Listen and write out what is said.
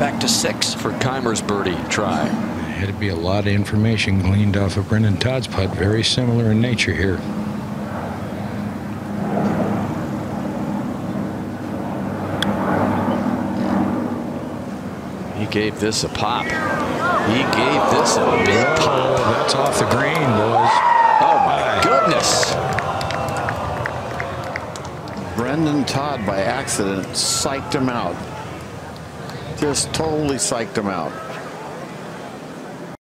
back to six. For Kaymer's birdie try. Had to be a lot of information gleaned off of Brendon Todd's putt. Very similar in nature here. He gave this a pop. He gave this a big pop. That's off the green, boys. Oh my goodness. Brendon Todd by accident psyched him out. Just totally psyched him out.